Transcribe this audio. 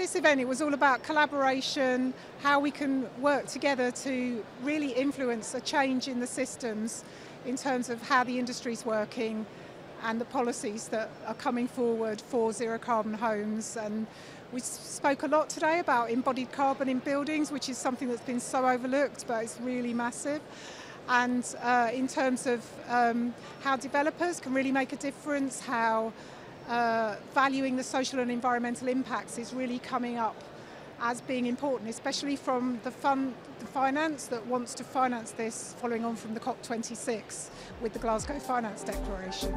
this event, it was all about collaboration, how we can work together to really influence a change in the systems in terms of how the industry's working and the policies that are coming forward for zero carbon homes. And we spoke a lot today about embodied carbon in buildings, which is something that's been so overlooked, but it's really massive. And uh, in terms of um, how developers can really make a difference, how uh, valuing the social and environmental impacts is really coming up as being important, especially from the fund, the finance that wants to finance this following on from the COP26 with the Glasgow Finance Declaration.